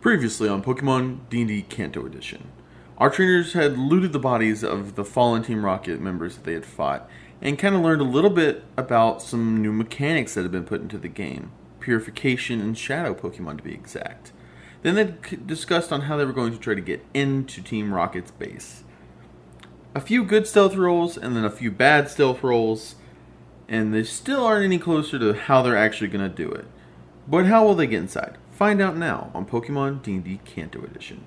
Previously on Pokemon D&D Kanto Edition, our trainers had looted the bodies of the fallen Team Rocket members that they had fought, and kind of learned a little bit about some new mechanics that had been put into the game, purification and shadow Pokemon to be exact. Then they discussed on how they were going to try to get into Team Rocket's base. A few good stealth rolls, and then a few bad stealth rolls, and they still aren't any closer to how they're actually going to do it. But how will they get inside? Find out now on Pokemon D&D Kanto Edition.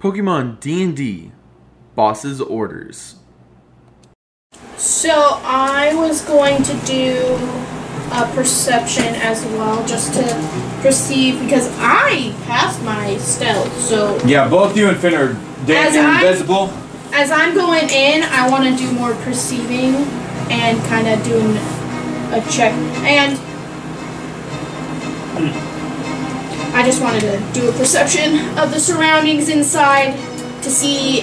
Pokemon D&D Boss's Orders. So I was going to do a perception as well, just to perceive because I passed my stealth. So Yeah, both you and Finn are damn As near I- invisible. As I'm going in, I want to do more perceiving and kind of doing a check. And I just wanted to do a perception of the surroundings inside to see.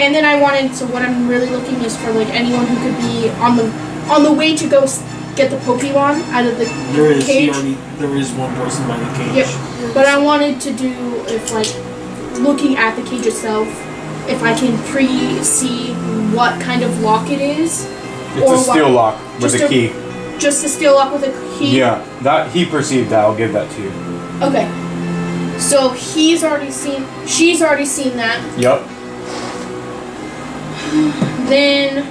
And then I wanted so what I'm really looking is for like anyone who could be on the on the way to go get the Pokemon out of the There is cage. already, there is one person by the cage. Yep. But. I wanted to do if like looking at the cage itself, if I can pre-see what kind of lock it is, It's or a steel lock with just a a- key. just a steel lock with a key. Yeah, that he perceived that. I'll give that to you. Okay. So he's already seen. She's already seen that. Yep. Then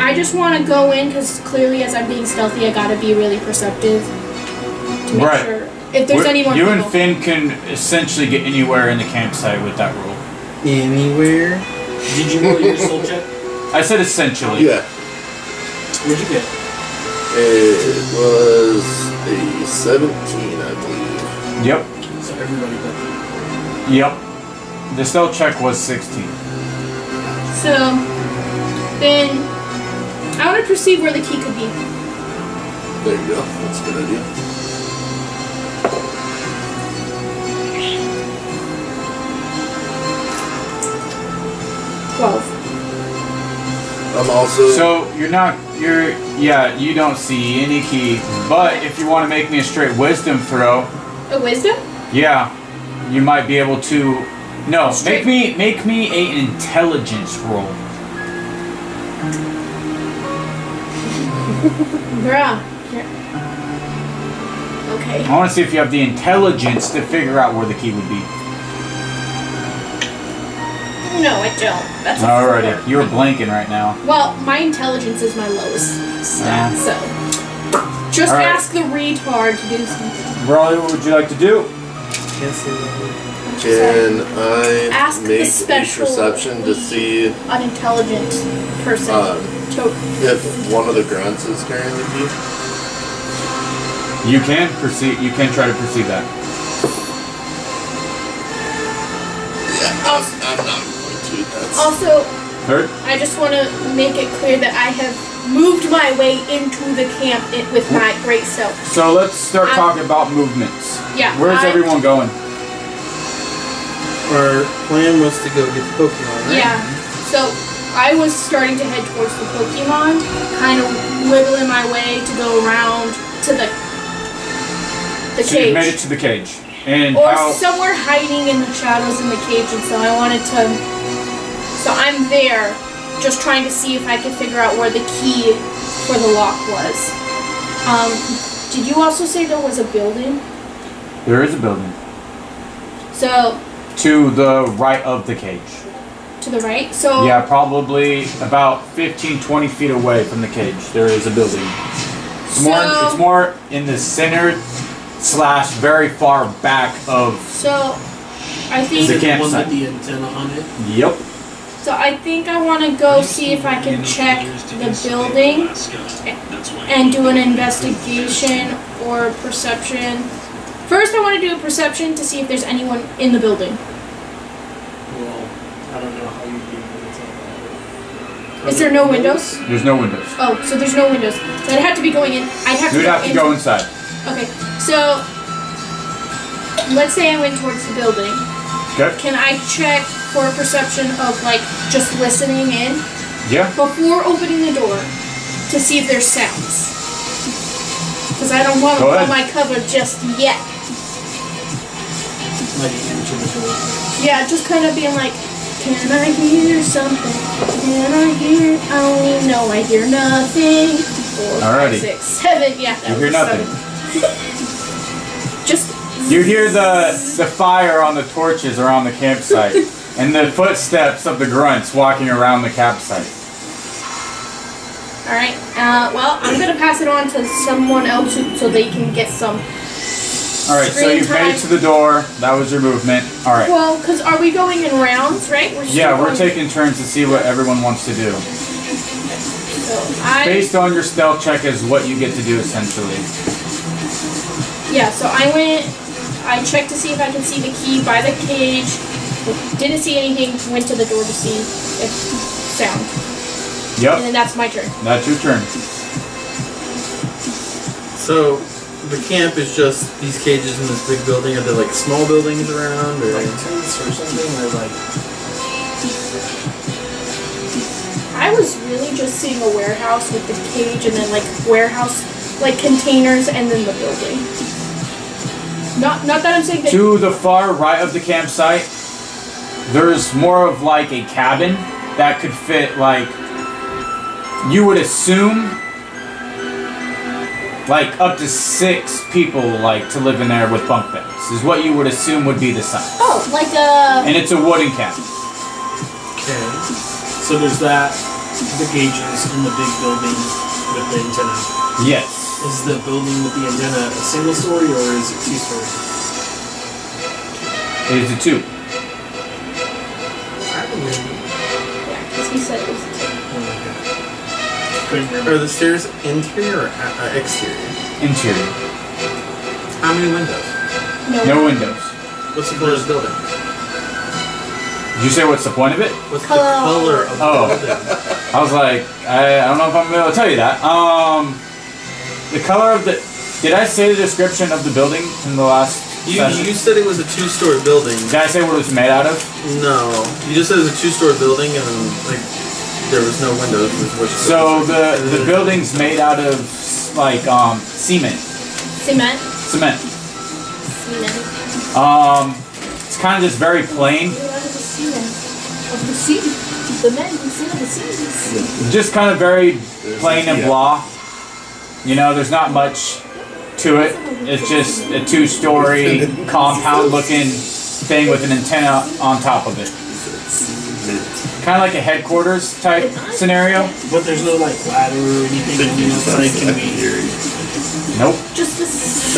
I just want to go in because clearly, as I'm being stealthy, I gotta be really perceptive to make Right. sure if there's We're- anyone. you and Finn can essentially get anywhere in the campsite with that roll. Anywhere. Did you roll your soul check? I said essentially. Yeah. What'd you get? It was a 17, I believe. Yep. So everybody got Yep. The stealth check was 16. So then I want to perceive where the key could be. There you go. That's a good idea. Twelve. I'm also. So you're not you're yeah you don't see any key, but if you want to make me a straight wisdom throw, A wisdom? yeah, you might be able to. No, Straight- make me make me a intelligence roll. Bruh. Okay. I want to see if you have the intelligence to figure out where the key would be. No, I don't. That's a Alrighty, four. you're blanking right now. Well, my intelligence is my lowest stat, so just Alright. ask the retard to do something. Brawley, what would you like to do? Can I Ask the make a special perception to lead. see Unintelligent person. um, to- if one of the grunts is carrying the key? You can perceive. You can try to perceive that. Also, Third. I just want to make it clear that I have moved my way into the camp with my great self. So let's start I'm- talking about movements. Yeah. Where's I- everyone going? Our plan was to go get the Pokemon, right? Yeah. So I was starting to head towards the Pokemon, kind of wiggling my way to go around to the the So you cage. made it to the cage. And or how? somewhere hiding in the shadows in the cage, and so I wanted to. So I'm there, just trying to see if I could figure out where the key for the lock was. Um, did you also say there was a building? There is a building So to the right of the cage. to the right. So Yeah, probably about 15, 20 feet away from the cage. There is a building. It's more. So- It's more in the center slash very far back of. So I Is think it the one campsite. with the antenna on it. Yep. So. I think I want to go see if I can check the building and do an investigation or perception. First, I want to do a perception to see if there's anyone in the building. Well, I don't know how you'd be able to tell that. Is there no windows? There's no windows. Oh, so there's no windows. So I'd have to be going in. I'd have You'd to go have to go inside. Okay, so let's say I went towards the building. Okay. Can I check for a perception of like just listening in Yeah. before opening the door? to see if there's sounds. Because I don't want to Go pull ahead. my cover just yet. Like answer the door. Yeah, just kind of being like, can I hear something? Can I hear? Oh no, I hear nothing. Four, five, Alrighty. six, seven. Yeah, that You hear was nothing. seven. You hear the the fire on the torches around the campsite, and the footsteps of the grunts walking around the campsite. All right. Uh, well, I'm gonna pass it on to someone else so they can get some. All right, so you time. made to the door. That was your movement. All right. Well, because are we going in rounds, right? We're Yeah, we're taking turns to see what everyone wants to do. So I. Based on your stealth check is what you get to do essentially. Yeah, so I went, I checked to see if I could see the key by the cage. Didn't see anything, went to the door to see if sound. Yep. And then that's my turn. that's your turn. So the camp is just these cages in this big building. Are there like small buildings around, or Like tents or something, or like I was really just seeing a warehouse with the cage and then like warehouse, like containers and then the building. Not, not that I'm saying that. To the far right of the campsite, there's more of like a cabin that could fit like you would assume like up to six people like to live in there with bunk beds is what you would assume would be the size. Oh, like a. And it's a wooden cabin. okay. So there's that, the gauges in the big building with the antenna. Yes. Is the building with the antenna a single story or is it two stories? It is a two. Yeah, because he said it was. Couldn't remember. are the stairs interior or uh, uh, exterior? Interior. How many windows? No. No windows. What's the color of the building? Did you say what's the point of it? What's Color. the color of Oh. the building? I was like, I, I don't know if I'm able to tell you that. Um, the color of the. Did I say the description of the building in the last You, session? you said it was a two-story building. Did I say what it was made out of? No, you just said it was a two-story building and like there was no windows. Was So said. the the building's made out of like um cement, Cement. cement. Cement. Um, it's kind of just very plain, Made out of the cement. Of the sea. The men who sit on the seas. just kind of very plain and blah. You know, there's not much to it. It's just a two-story compound-looking thing with an antenna on top of it. Kind of like a headquarters type scenario. But there's no like ladder or anything on the outside. Can we? Nope. Just the, s-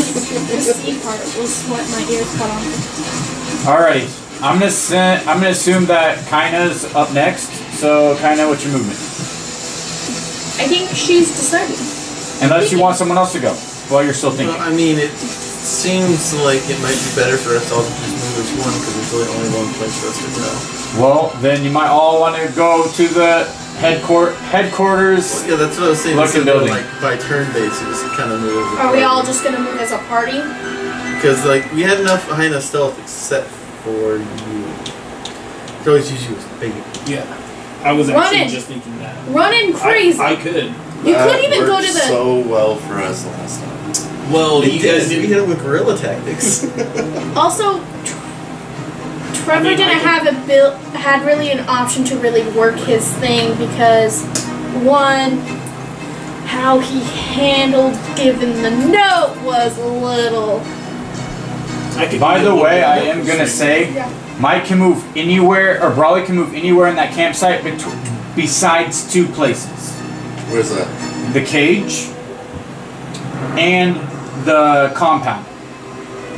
the sea part was what my ears caught on. Alrighty. I'm gonna send, I'm gonna assume that Kaina's up next. So Kaina, what's your movement? I think she's deciding. Unless you want someone else to go while you're still thinking. Well, I mean, it seems like it might be better for us all to just move as one because there's really only one place for us to go. Well, then you might all want to go to the headquarters. Headquarters. Yeah, that's what I was saying. Looking building. Like by turn basis, kind of move. as a Are we all just gonna move as a party? Because like we had enough behind us stealth except for you. It's always use you as bait. Yeah. I was actually it. just thinking that. Running crazy. I, I could. You That couldn't even go worked to the. so well for us last time. Well, We you did. guys We didn't. hit him with guerrilla tactics. Also, Tr- Trevor I mean, didn't have a bill had really an option to really work his thing because one, how he handled giving the note was a little. By the way, I am gonna more say, Mike can move anywhere, or Brawley can move anywhere in that campsite bet- besides two places: Where's that? the cage and the compound.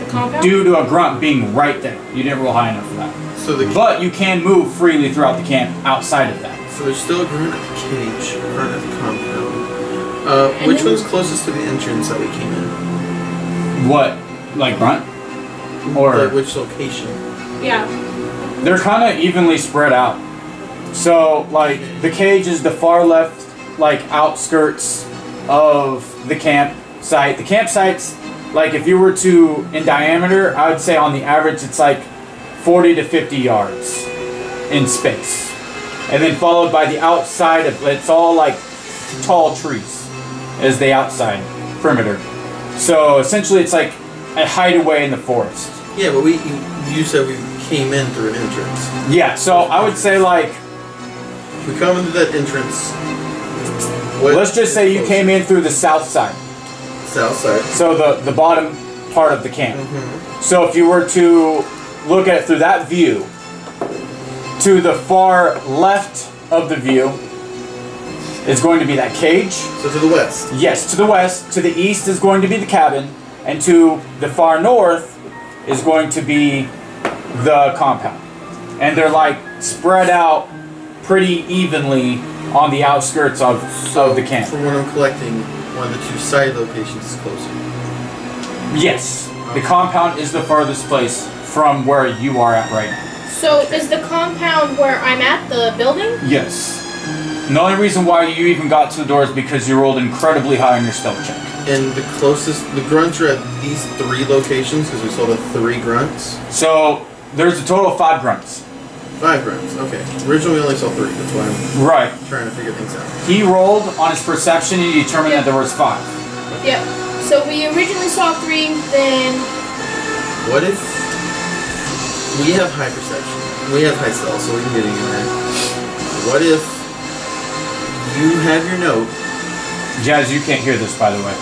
The compound. Due to a grunt being right there, you didn't roll high enough for that. so the But you can move freely throughout the camp outside of that. so there's still a grunt at the cage, a grunt at the compound. Uh, which one's closest to the entrance that we came in? What, like grunt, or Like which location? Yeah. they're kind of evenly spread out. So, like, the cage is the far left, like, outskirts of the campsite. The campsite's, like, if you were to, in diameter, I would say on the average it's like 40 to 50 yards in space. And then followed by the outside of it's all like tall trees is the outside perimeter. So essentially, it's like a hideaway in the forest. Yeah, but we you said we came in through an entrance. Yeah. So I would say like we come into that entrance. What let's just say you came in through the south side. south side. So the the bottom part of the camp. Mm-hmm. So if you were to look at it through that view, to the far left of the view is going to be that cage. So to the west. Yes, to the west. To the east is going to be the cabin, and to the far north is going to be the compound. And they're like spread out pretty evenly on the outskirts of, of the camp. From what I'm collecting, one of the two side locations is closer. Yes, the compound is the farthest place from where you are at right now. So is the compound where I'm at the building? Yes. And the only reason why you even got to the door is because you rolled incredibly high on your stealth check. And the closest, the grunts are at these three locations because we saw the three grunts. So there's a total of five grunts. Five grunts. Okay. Originally we only saw three. That's why I'm Right. trying to figure things out. He rolled on his perception and he determined that there was five. Yep. So we originally saw three, then What if we have high perception? We have high stealth, so we can get in there. What if you have your note Jazz, you can't hear this by the way.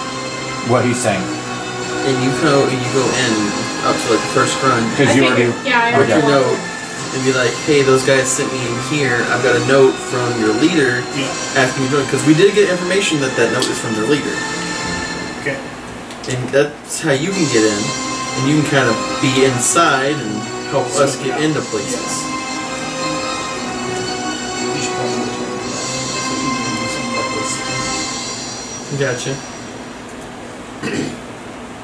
What he's saying. and you go and you go in up to like the first run. Because you already yeah, I with Okay. your note and be like, hey, those guys sent me in here. I've got a note from your leader Yeah. asking me to join. Because we did get information that that note is from their leader. Okay. And that's how you can get in. And you can kind of be inside and help So, us get yeah. into places. You should probably do something like this. Gotcha.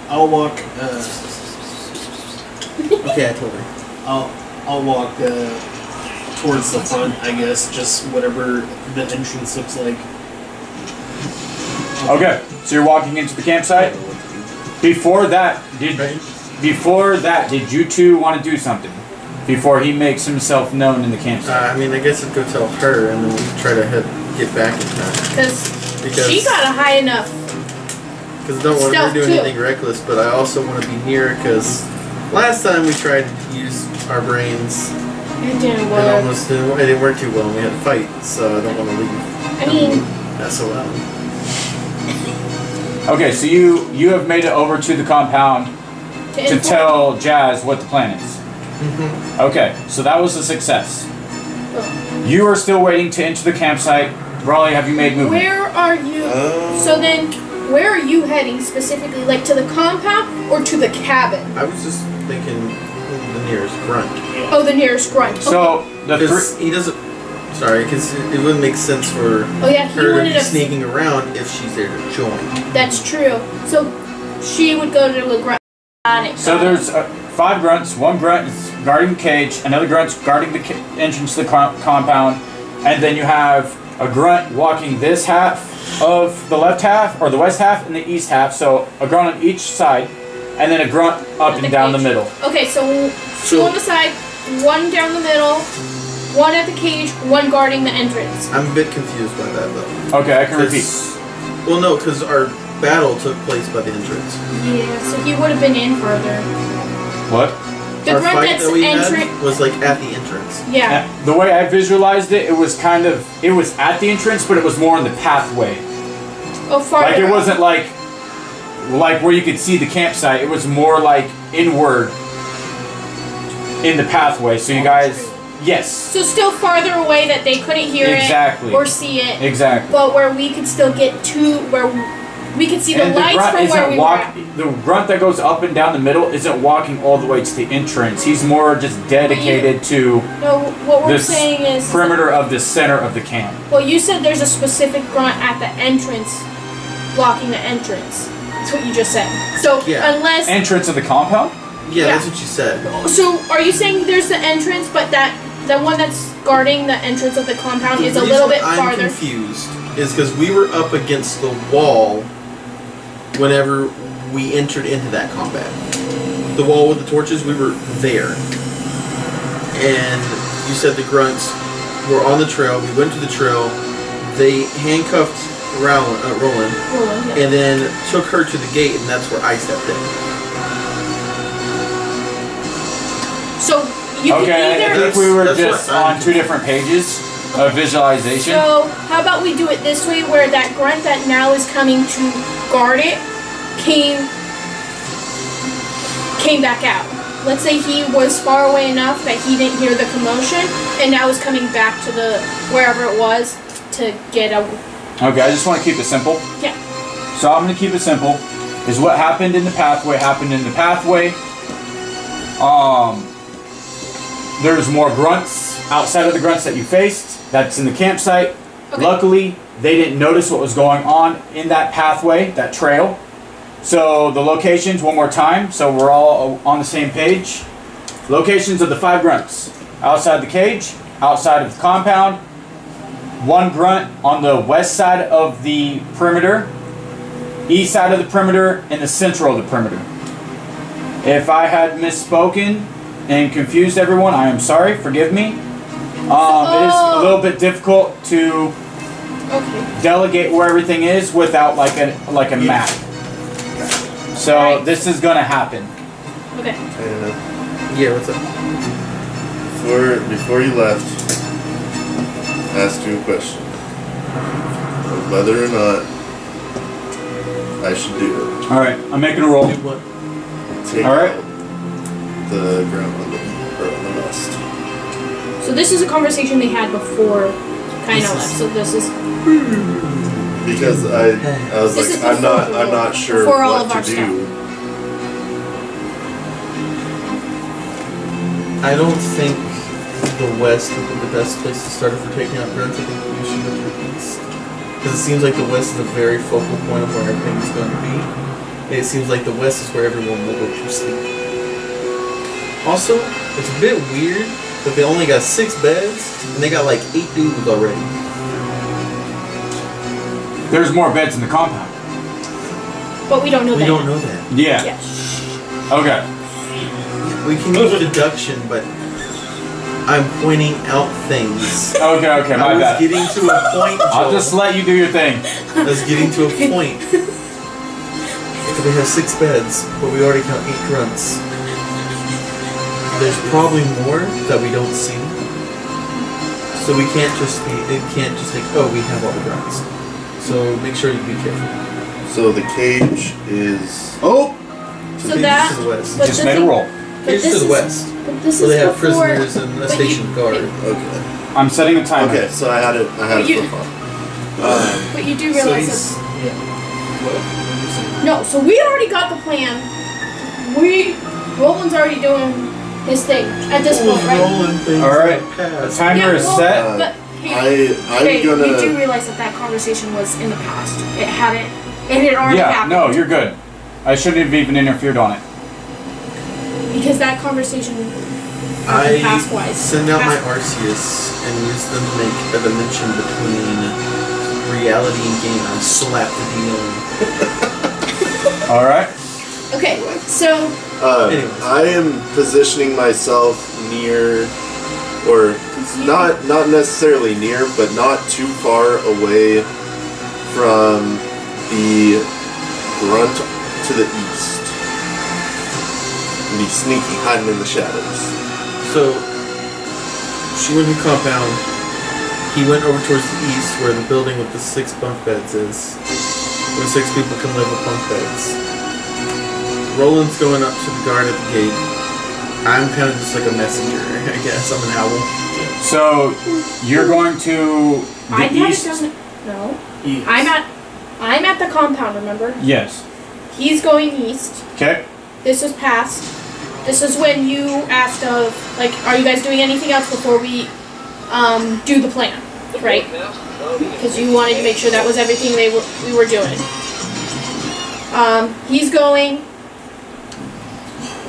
I'll walk. Uh, Okay, I told her. I'll I'll walk uh, towards the front. I guess just whatever the entrance looks like. Okay. So you're walking into the campsite? Before that, did before that, did you two want to do something? Before he makes himself known in the Uh, campsite. I mean, I guess I'd go tell her and then we try to head, get back in time. because Because she got a high enough. Cause I don't want her stealth to do too. anything reckless, but I also want to be near because last time we tried to use our brains It didn't and work. almost didn't, it didn't work too well and we had to fight, so I don't want to leave I mean, SOL. Okay, so you you have made it over to the compound to, to tell Jazz what the plan is. Mm-hmm. Okay, so that was a success. You are still waiting to enter the campsite. Raleigh, have you made movement? Where are you? Uh, so then, where are you heading specifically? Like to the compound or to the cabin? I was just thinking the nearest grunt. Oh, the nearest grunt. So the Because he doesn't. Sorry, because it, it wouldn't make sense for Oh yeah, he her to be to. sneaking around if she's there to join. That's true. So she would go to the grunt. So there's uh, five grunts. One grunt is guarding the cage. Another grunt's guarding the ca- entrance to the com- compound, and then you have a grunt walking this half of the left half, or the west half, and the east half. So a grunt on each side, and then a grunt up and the down the middle. Okay, so two So- on the side, one down the middle, one at the cage, one guarding the entrance. I'm a bit confused by that though. Okay, I can repeat. 'Cause- Well, no, because our battle took place by the entrance. Yeah, so he would have been in further. What? The our grunt fight that's that we entrance. had was like at the entrance. Yeah. Uh, The way I visualized it, it was kind of it was at the entrance, but it was more in the pathway. Oh, farther. Like it wasn't like like where you could see the campsite. It was more like inward in the pathway. So you guys, yes, So still farther away that they couldn't hear Exactly. it or see it, exactly. but where we could still get to where we could see the And lights grunt from where we walk. were. at. The grunt that goes up and down the middle isn't walking all the way to the entrance. He's more just dedicated to No, what we're saying is. perimeter of the center of the camp. Well, you said there's a specific grunt at the entrance, blocking the entrance. That's what you just said. So Yeah. unless. Entrance of the compound. Yeah, Yeah. that's what you said. so are you saying there's the entrance, but that the one that's guarding the entrance of the compound is a The little reason bit I'm farther? confused is because we were up against the wall whenever we entered into that combat. The wall with the torches, we were there. And you said the grunts were on the trail. We went to the trail. They handcuffed Roland, uh, Roland, Roland, yeah. and then took her to the gate, and that's where I stepped in. So you Okay, can I think we were just what I'm on two different pages of visualization. So how about we do it this way, where that grunt that now is coming to guard it came came back out. Let's say he was far away enough that he didn't hear the commotion, and now is coming back to the wherever it was to get a Okay, I just want to keep it simple. yeah. So I'm gonna keep it simple. Is what happened in the pathway happened in the pathway. Um, there's more grunts outside of the grunts that you faced. That's in the campsite. Okay. Luckily, they didn't notice what was going on in that pathway, that trail. So the locations, one more time, so we're all on the same page. Locations of the five grunts: outside the cage, outside of the compound, one grunt on the west side of the perimeter, east side of the perimeter, and the central of the perimeter. If I had misspoken and confused everyone, I am sorry. Forgive me. Um, it is a little bit difficult to Okay. delegate where everything is without like a like a map. So Right. this is gonna happen. Okay. And uh, Yeah, what's up? before before you left, I asked you a question. Of Whether or not I should do it. All right, I'm making a roll. Do what? Take All right. out the ground on the or on the west. So this is a conversation they had before Kaino This left. So this is Because I I was This like I'm not I'm not sure Before all what of our to do. I don't think the west would be the best place to start if we're taking out grunts. I think we should go to the east. Because it seems like the west is a very focal point of where everything's going to be. And it seems like the west is where everyone will go to sleep. Also, it's a bit weird that they only got six beds and they got like eight dudes already. There's more beds in the compound. but we don't know We that. We don't know that. Yeah. Yeah. Okay. We can use deduction, but I'm pointing out things. Okay. Okay. my I was bad. getting to a point. I'll just let you do your thing. I was getting to a point. If we have six beds, but we already count eight grunts. There's probably more that we don't see. So we can't just be. It can't just think, oh, we have all the grunts. So make sure you be careful. So the cage is oh So cages that- to the west. but Just the made a roll. But Cages this to the is- west. But this Where is they have before. prisoners and a but you- station guard. okay. I'm setting a timer. Okay, so I had it I had But you- it flip Um, But you do realize he's- that. Yeah. What? What you saying? No, so we already got the plan. We Roland's already doing his thing at this point, right? rolling All right. The pass. timer is well, set. But hey, I I'm hey, gonna you do realize that that conversation was in the past. It hadn't. It had already Yeah. happened. No, you're good. I shouldn't have even interfered on it. Because that conversation I happened past wise. send out my Past- Arceus and use them to make a dimension between reality and game. I slap the DM. All right. Okay, so Uh, I am positioning myself near, or not not necessarily near, but not too far away from the grunt to the east. And be sneaky, hiding in the shadows. So she went to the compound. He went over towards the east where the building with the six bunk beds is. Where six people can live with bunk beds. Roland's going up to the guard at the gate. I'm kind of just like a messenger, I guess. I'm an owl. So you're going to the I had it east. down. No, East. I'm at. I'm at the compound. Remember, Yes. he's going east. Okay. This is past. This is when you asked of like, are you guys doing anything else before we um, do the plan, right? Because you wanted to make sure that was everything they were we were doing. Um, he's going.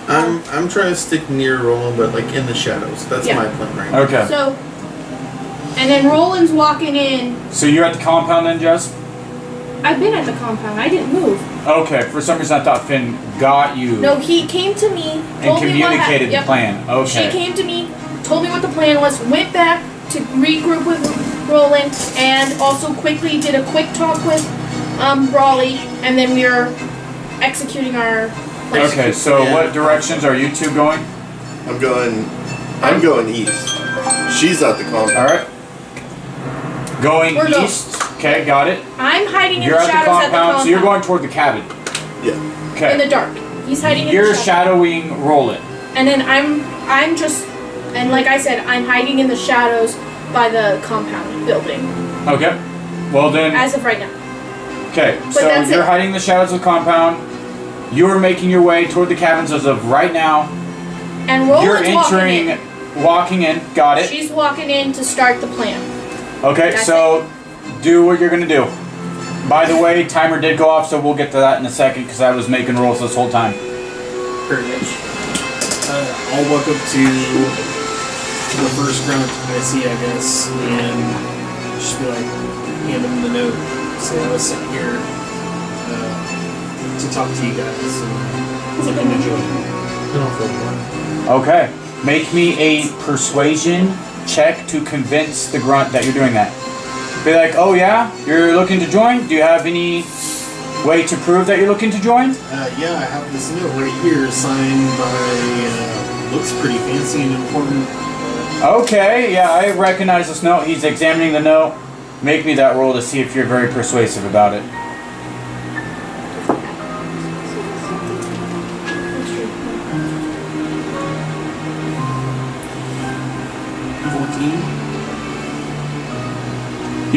I'm I'm trying to stick near Roland, but like in the shadows. That's Yeah. my plan right now. Okay. So, and then Roland's walking in. So you're at the compound then, Jess? I've been at the compound. I didn't move. Okay. For some reason, I thought Finn got you No, he came to me. and Told me what communicated happened. the Yep. plan. She Okay. came to me, told me what the plan was, went back to regroup with Roland, and also quickly did a quick talk with um, Brawley, and then we are executing our. plan. Okay, so Yeah. what directions are you two going? I'm going. I'm going east. She's at the compound. All right. Going We're go- east. Okay, got it. I'm hiding in You're the at the shadows compound, at the so you're going toward the cabin. Yeah. Okay. in the dark. He's hiding in You're shadowing Roland. And then I'm I'm just and like I said, I'm hiding in the shadows by the compound building Okay. Well then. as of right now. Okay. So you're it. hiding in the shadows of the compound. You're making your way toward the cabins as of right now. And Roland's you're entering, walking walking in. Got it. She's walking in to start the plan. Okay. That's So do what you're gonna do. By the way, timer did go off, so we'll get to that in a second because I was making rolls this whole time. Pretty much. Uh, I'll walk up to the first grunt I see, I guess, and just be like, hand him the note. Say I was sent here uh, to talk to you guys to join. Okay. Make me a persuasion check to convince the grunt that you're doing that. Be like, oh yeah, you're looking to join? Do you have any way to prove that you're looking to join? Uh, yeah, I have this note right here signed by, uh, looks pretty fancy and important. Okay, yeah, I recognize this note. He's examining the note. Make me that roll to see if you're very persuasive about it.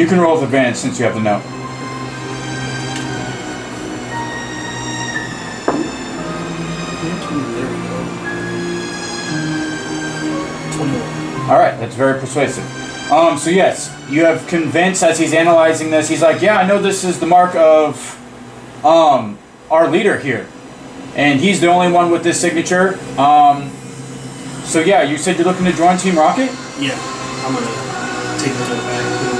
You can roll with advantage since you have the note. All right, that's very persuasive. Um, so yes, you have convinced as he's analyzing this. He's like, yeah, I know this is the mark of, um, our leader here, and he's the only one with this signature. Um, so yeah, you said you're looking to join Team Rocket. Yeah, I'm gonna take the note back,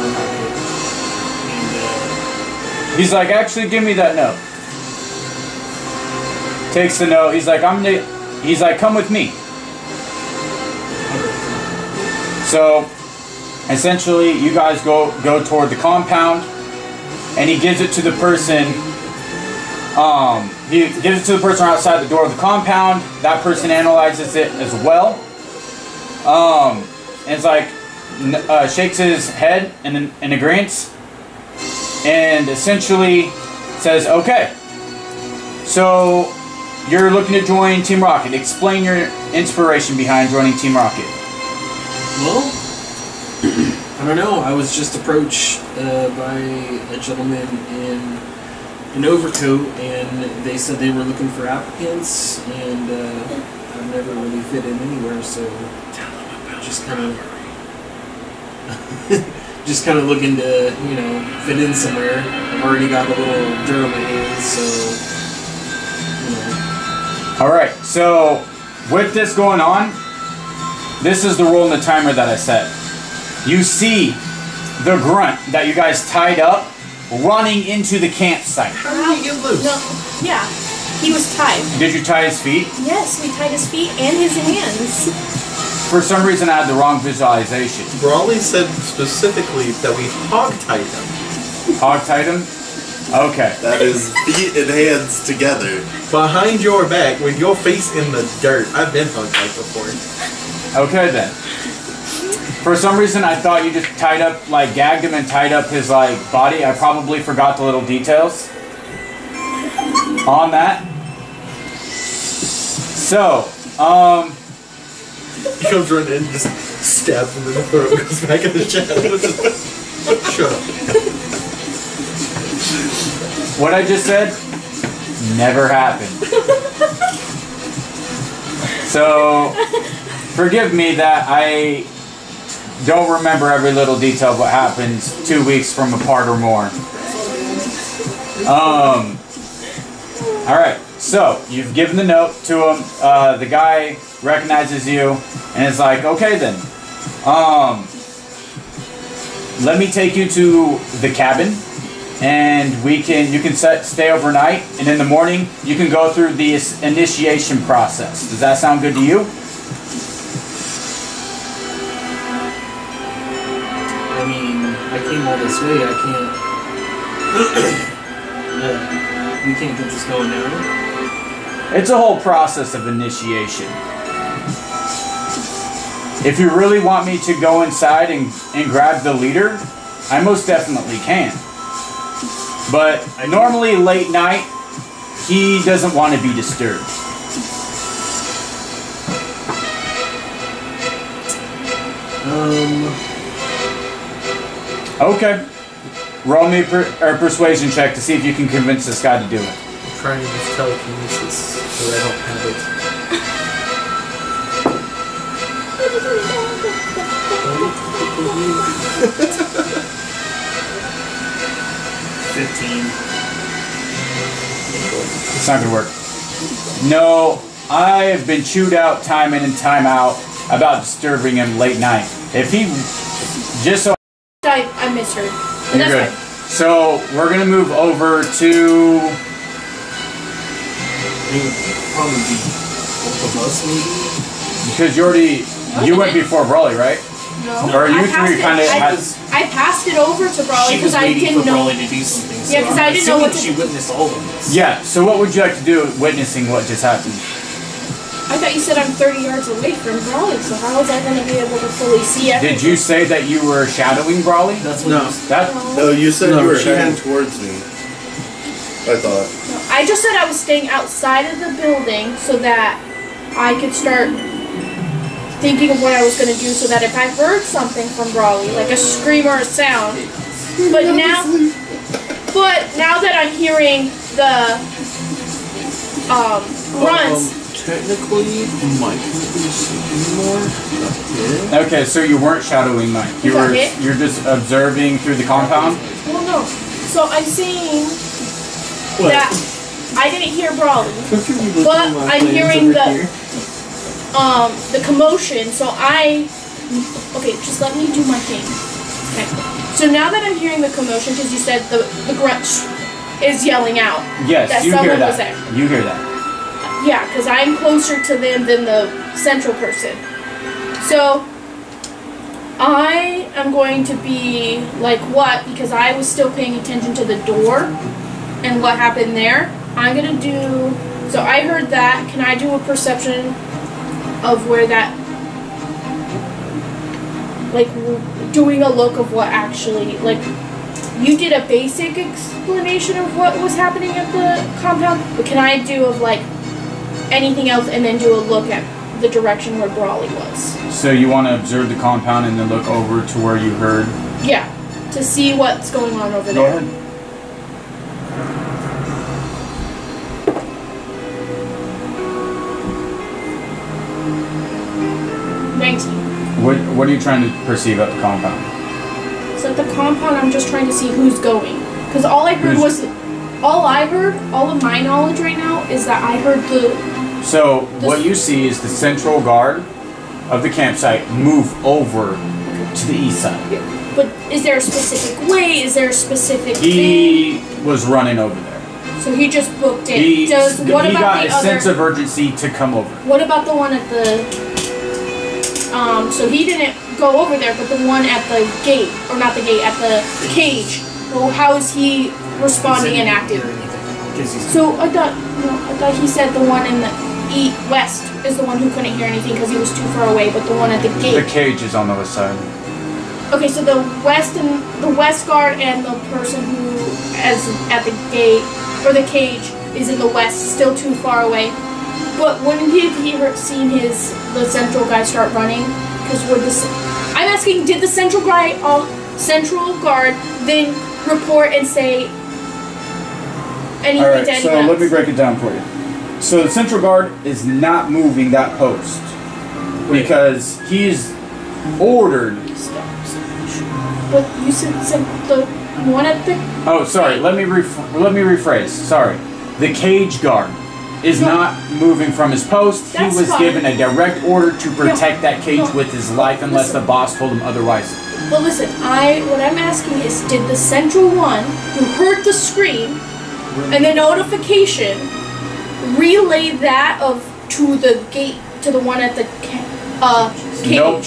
He's like, actually, give me that note. Takes the note. He's like, I'm. The, he's like, come with me. So, essentially, you guys go go toward the compound, and he gives it to the person. Um, he gives it to the person outside the door of the compound. That person analyzes it as well. Um, and it's like uh, shakes his head in in agreement, and essentially says, "Okay, so you're looking to join Team Rocket. Explain your inspiration behind joining Team Rocket." Well, I don't know. I was just approached uh, by a gentleman in an overcoat, and they said they were looking for applicants, and uh, I've never really fit in anywhere, so just kind of. just kind of looking to, you know, fit in somewhere. I've already got a little dirt on my hands, so, you know. All right. So with this going on, this is the roll in the timer that I set. You see the grunt that you guys tied up running into the campsite. How did he get loose? No, yeah, he was tied. Did you tie his feet? Yes, we tied his feet and his hands. For some reason, I had the wrong visualization. Brawley said specifically that we hog-tied him. Hog tied him. Okay. That is feet and hands together. Behind your back with your face in the dirt. I've been hog-tied before. Okay then. For some reason, I thought you just tied up, like gagged him and tied up his like body. I probably forgot the little details on that. So, um, He comes running in, just stabs him in the throat, goes back in the shadow. Shut up. what I just said never happened. So, forgive me that I don't remember every little detail of what happens two weeks from apart or more. Um. All right. So you've given the note to him. Uh, the guy recognizes you, and is like, "Okay, then. Um. Let me take you to the cabin, and we can you can set, stay overnight, and in the morning you can go through the initiation process. Does that sound good to you?" I mean, say I can't. uh, we can't get this going now. It's a whole process of initiation. If you really want me to go inside and, and grab the leader, I most definitely can. But normally late night, he doesn't want to be disturbed. Um, Okay. Roll me per, or persuasion check to see if you can convince this guy to do it. I'm trying to use telekinesis so I don't have it. Fifteen. It's not gonna work. No, I have been chewed out time in and time out about disturbing him late night. If he just so I, I misheard. But You're good. fine. So we're gonna move over to probably be both of us, maybe. because you already you went before Brawley, right? No. Or you I three passed it- kinda I, has- I passed it over to Brawley because I waiting didn't for know. Brawley to do something. So Yeah, 'cause I I'm didn't know what assuming to- She witnessed all of this. Yeah. So what would you like to do witnessing what just happened? I thought you said I'm 30 yards away from Brawley, so how was I going to be able to fully see everything? Did you say that you were shadowing Brawley? That's what No. you That No, you said No, you were she heading towards me. I thought. No, I just said I was staying outside of the building so that I could start thinking of what I was going to do so that if I heard something from Brawley, like a scream or a sound, but now, but now that I'm hearing the um, grunts, Um, technically, Mike is more. Yeah. okay. So you weren't shadowing Mike. You were it? you're just observing through the compound. well, no. So I'm seeing What? that I didn't hear Brawley. Look at me looking But I'm hearing the- here. Um the commotion so i okay just let me do my thing okay so now that i'm hearing the commotion because you said the the grunt is yelling out Yes, That you hear that. was there. You hear that. yeah because i'm closer to them than the central person so i am going to be like what because i was still paying attention to the door and what happened there i'm gonna do so i heard that can i do a perception of where that like doing a look of what actually like you did a basic explanation of what was happening at the compound but can i do of like anything else and then do a look at the direction where brawley was So you want to observe the compound and then look over to where you heard. yeah to see what's going on over Go there ahead. What What are you trying to perceive at the compound? So at the compound, I'm just trying to see who's going. Because all I heard Who's- was, all I heard, all of my knowledge right now is that I heard the. So This- what you see is the central guard of the campsite move over to the east side. But is there a specific way? Is there a specific thing? He was running over there. So he just booked it. He, Does what he about got the a other? sense of urgency to come over. what about the one at the? Um. So he didn't go over there, but the one at the gate, or not the gate, at the cage. Well, how is he responding and acting? So I thought, no, I thought he said the one in the east west is the one who couldn't hear anything because he was too far away, but the one at the gate. The cage is on the west side. Okay, so the west and the west guard and the person who is at the gate or the cage is in the west, still too far away. But wouldn't he have he heard, seen his the central guy start running? Because would the c- I'm asking, did the central guy, uh, central guard, then report and say anything All right, to so anyone let me break it down for you. So the central guard is not moving that post because he is ordered. But you said, said the one at the Oh, sorry. Let me ref- let me rephrase. Sorry. The cage guard is No. not moving from his post. That's he was fine. given a direct order to protect that cage No. with his life unless Listen. the boss told him otherwise. Well, listen, I what I'm asking is, did the central one who heard the scream and the notification relay that of to the gate to the one at the ca- uh, cage? Nope.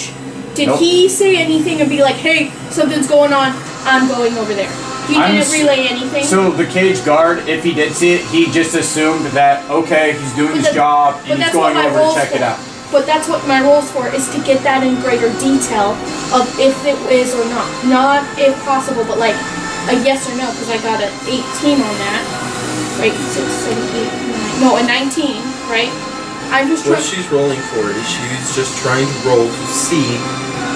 Did Nope. he say anything and be like, "Hey, something's going on. I'm going over there. He I'm didn't s- relay anything. So the cage guard, if he did see it, he just assumed that okay, he's doing his that- job and he's going over to check for. it out. But that's what my role's for, is to get that in greater detail of if it is or not. Not if possible, but like a yes or no, because I got an 18 on that. Right? Six, seven, eight, nine. No, a 19, right? I'm just What trying. she's rolling for is she's just trying to roll to see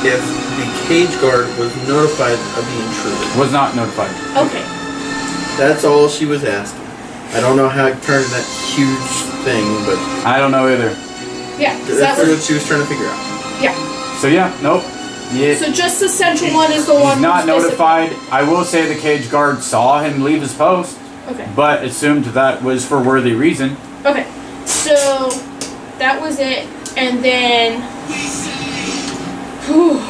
if the cage guard was notified of the intruder. Was not notified. Okay. That's all she was asking. I don't know how it turned that huge thing, but I don't know either. Yeah. So that that's what she was trying to figure out. Yeah. So yeah, nope. Yeah. So just the central one is the one He's not who's notified. I will say the cage guard saw him leave his post, Okay. but assumed that was for worthy reason. Okay. So that was it, and then. Shoot!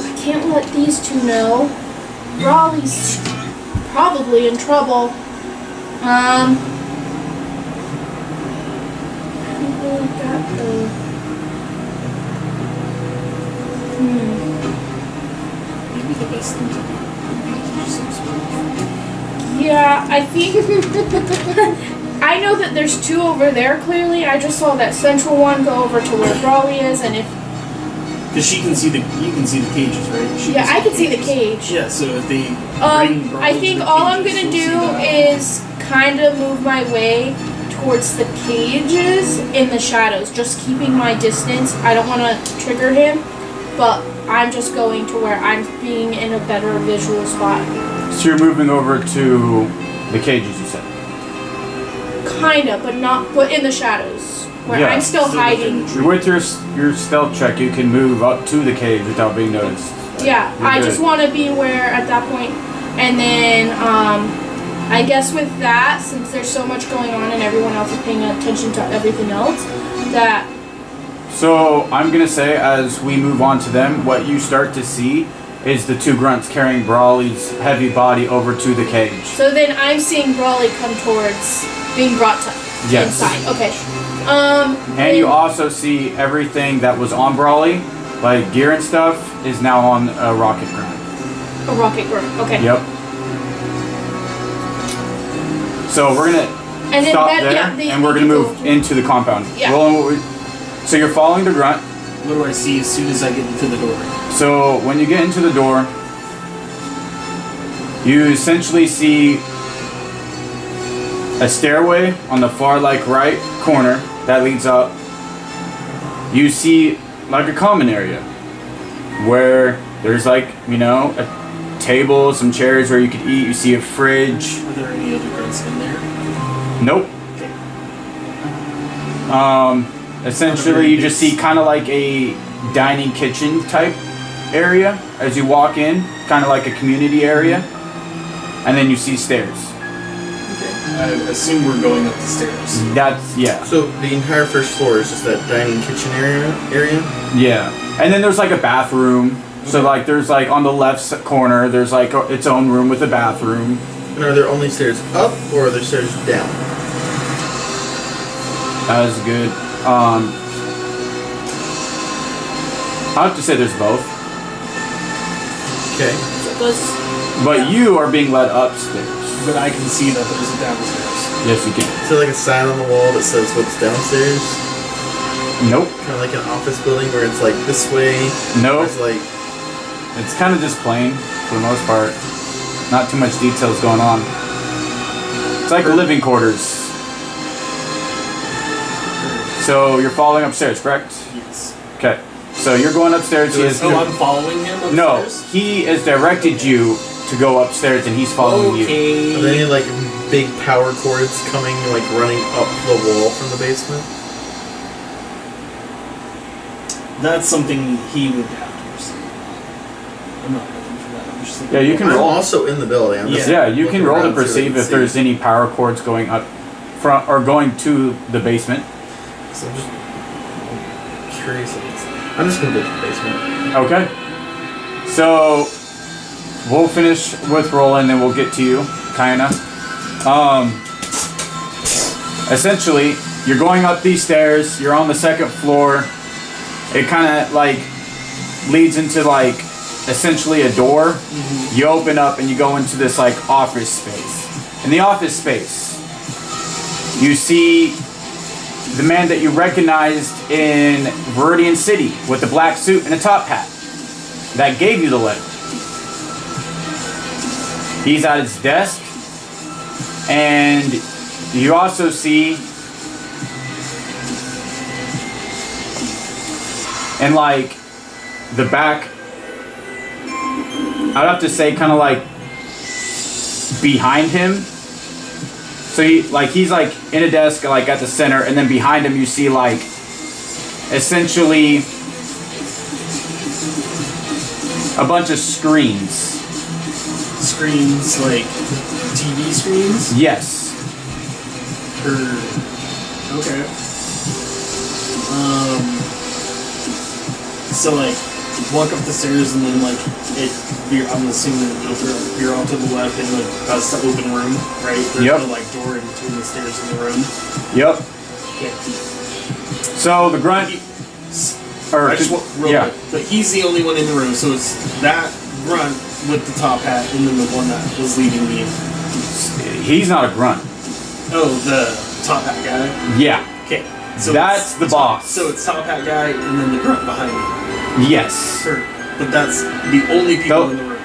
I can't let these two know. Brawley's probably in trouble. Um. Hmm. Maybe the of Yeah, I think. I know that there's two over there clearly. I just saw that central one go over to where Brawley is, and if. Because she can see the you can see the cages, right? She Yeah, I can see the cage. Yeah, so if they bring Um, I think the all I'm gonna do is kind of move my way towards the cages in the shadows, just keeping my distance. I don't want to trigger him, but I'm just going to where I'm being in a better visual spot. So you're moving over to the cages, you said. Kinda, but not, but in the shadows, where Yeah, I'm still hiding. With your your stealth check, you can move up to the cage without being noticed. Yeah, You're I good. just want to be aware at that point. And then, um, I guess with that, since there's so much going on and everyone else is paying attention to everything else, that So I'm gonna say, as we move on to them, what you start to see is the two grunts carrying Brawley's heavy body over to the cage. so then I'm seeing Brawley come towards being brought to Yes. inside. Okay. Um. And you also see everything that was on Brawley, like gear and stuff, is now on a rocket ground. a rocket group. Okay. Yep. So we're gonna And stop that, there, yeah, they and we're gonna to move go- into the compound. Yeah. Well, so you're following the grunt. What do I see as soon as I get into the door? So when you get into the door, you essentially see a stairway on the far like right corner that leads up. You see like a common area where there's like, you know, a table, some chairs where you could eat. You see a fridge. Are there any other grunts in there? Nope. Okay. Um, essentially, you just see kind of like a dining kitchen type area as you walk in, kind of like a community area, and then you see stairs. Okay. I assume we're going up the stairs. That's yeah, So the entire first floor is just that dining kitchen area. Area. yeah. And then there's like a bathroom. So like there's like on the left corner, there's like a- its own room with a bathroom. And are there only stairs up or are there stairs down? That was good. Um, I have to say there's both, Okay. So but you are being led upstairs. But I can see that there's a downstairs. Yes, you can. Is there like a sign on the wall that says what's downstairs? Nope. Kind of like an office building where it's like this way. Nope. It's like It's kind of just plain for the most part. Not too much details going on. It's like living quarters. So you're following upstairs, correct? Yes. Okay. So you're going upstairs. He is Oh, I'm following him upstairs? no. He has directed you to go upstairs, and he's following you. are there any like big power cords coming like running up the wall from the basement? That's something he would have to receive. I'm not looking for that. I'm just. Yeah, you can I'm roll. also in the building. I'm just Yeah, you can roll to around so I perceive if there's any power cords going up from or going to the basement. So I'm just curious. If it's, I'm just gonna go to the basement. Okay. So we'll finish with Roland, then we'll get to you, kinda. Um, essentially, you're going up these stairs. You're on the second floor. It kind of like leads into like essentially a door. You open up and you go into this like office space. In the office space, you see the man that you recognized in Viridian City with the black suit and a top hat that gave you the letter. He's at his desk, and you also see and like the back, I'd have to say, kind of like behind him. So he like he's like in a desk like at the center, and then behind him you see like essentially a bunch of screens. Screens like TV screens. Yes. Or okay. Um. So like, walk up the stairs and then like it. You're, I'm assuming you're, you're off to the left and like that's the open room, right? There's Yep. no like door in between the stairs and the room. Yep. Okay. So the grunt. Or I just real yeah. quick, but he's the only one in the room, so it's that grunt with the top hat and then the one that was leading me. He's not a grunt. Oh, the top hat guy. Yeah. Okay. So That's the boss. So it's top hat guy and then the grunt behind me. Yes. Sure. But that's the only people So- in the room.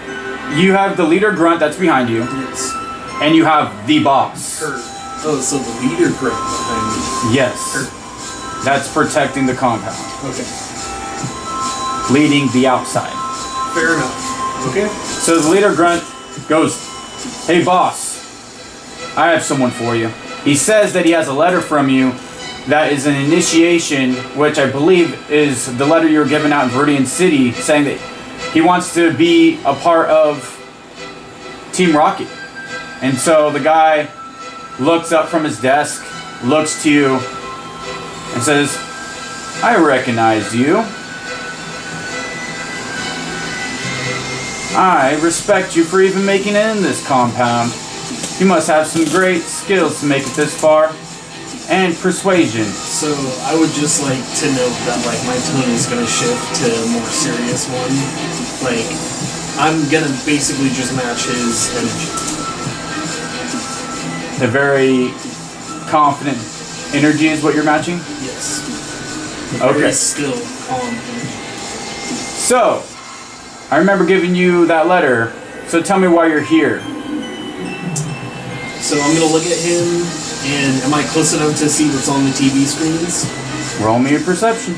You have the leader grunt that's behind you, Yes. and you have the boss. Her. Oh, so the leader grunt behind me. Yes. Sure. That's protecting the compound. Okay. leading the outside. Fair enough. Okay. So the leader grunt goes, Hey boss, I have someone for you. He says that he has a letter from you that is an initiation, which I believe is the letter you were given out in Viridian City, saying that he wants to be a part of Team Rocket. And so the guy looks up from his desk, looks to you, and says, I recognize you. I respect you for even making it in this compound. You must have some great skills to make it this far. And persuasion. So I would just like to note that like my tone is gonna shift to a more serious one. Like I'm gonna basically just match his energy. The very confident energy is what you're matching. Yes. Okay. Very still, calm energy. So, I remember giving you that letter. So tell me why you're here. So I'm gonna look at him, and am I close enough to see what's on the TV screens? Roll me a perception.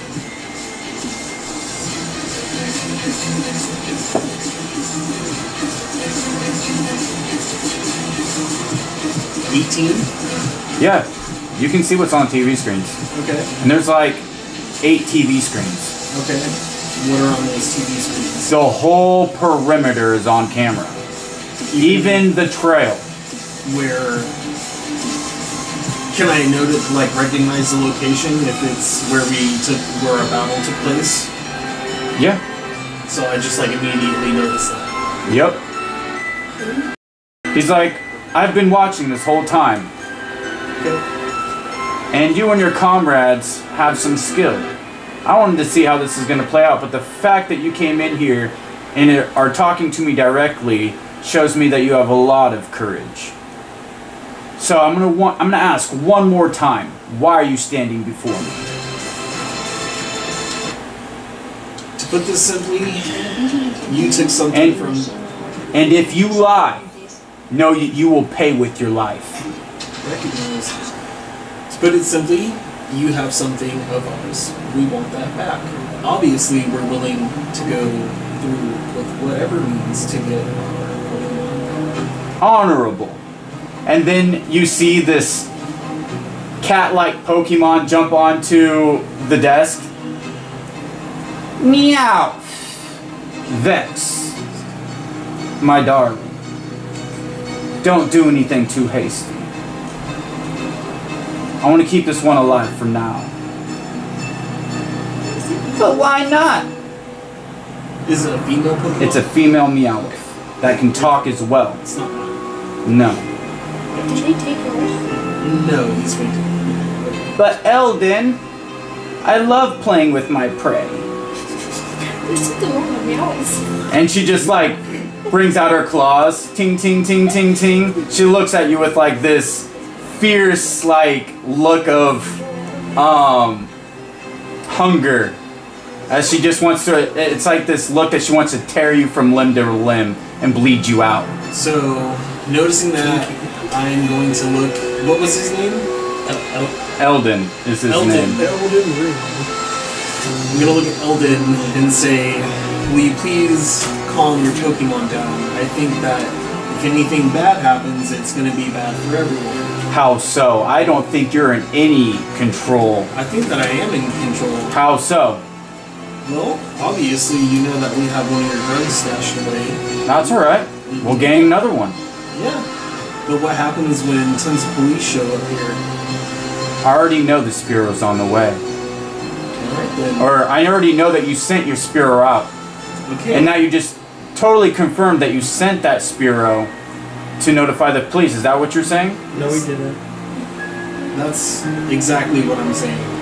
Eighteen. Yeah, you can see what's on TV screens. Okay. And there's like eight TV screens. Okay. What are on those TV screens? The whole perimeter is on camera. Even the trail. where can I note it, like recognize the location if it's where we took where our battle took place? Yeah. So I just like immediately notice that. Yep. He's like, I've been watching this whole time, Okay. and you and your comrades have some skill. I wanted to see how this is going to play out, but the fact that you came in here and are talking to me directly shows me that you have a lot of courage. So I'm gonna want, I'm gonna ask one more time. Why are you standing before me? To put this simply, you took something And- from And if you lie, know you, you will pay with your life. To put it simply, you have something of ours. We want that back. Obviously, we're willing to go through with whatever means to get honorable. And then you see this cat like Pokemon jump onto the desk. Meow! Vex. My darling. Don't do anything too hasty. I want to keep this one alive for now. But why not? Is it a female Pokemon? It's a female Meowth that can talk as well. It's not. No. Did they take yours? No, he's waiting. But Eldon, I love playing with my prey. It's the one of meows. And she just like brings out her claws, ting ting ting ting ting. She looks at you with like this fierce like look of um hunger. As she just wants to it's like this look that she wants to tear you from limb to limb and bleed you out. So, noticing that, I'm going to look. What was his name? El- El- Eldon is his Eldon. name. Elden Ring. I'm gonna look at Eldon and say, "Will you please calm your Pokemon down? I think that if anything bad happens, it's gonna be bad for everyone. How so? I don't think you're in any control. I think that I am in control. How so? Well, obviously, you know that we have one of your drugs stashed away. That's alright. We'll gain another one. Yeah. But what happens when tons of police show up here? I already know the Spearow's on the way. Alright then. Or I already know that you sent your Spearow out. Okay. And now you just totally confirmed that you sent that Spearow to notify the police. Is that what you're saying? No, we didn't. That's exactly what I'm saying.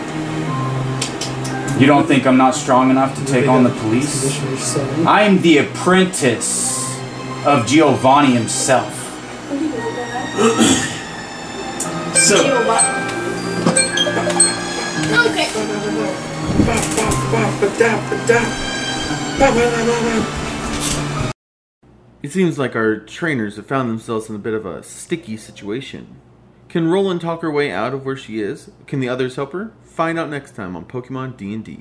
You don't think I'm not strong enough to take on the police? I'm the apprentice of Giovanni himself. So, Okay. It seems like our trainers have found themselves in a bit of a sticky situation. Can Roland talk her way out of where she is? Can the others help her? Find out next time on Pokemon D&D.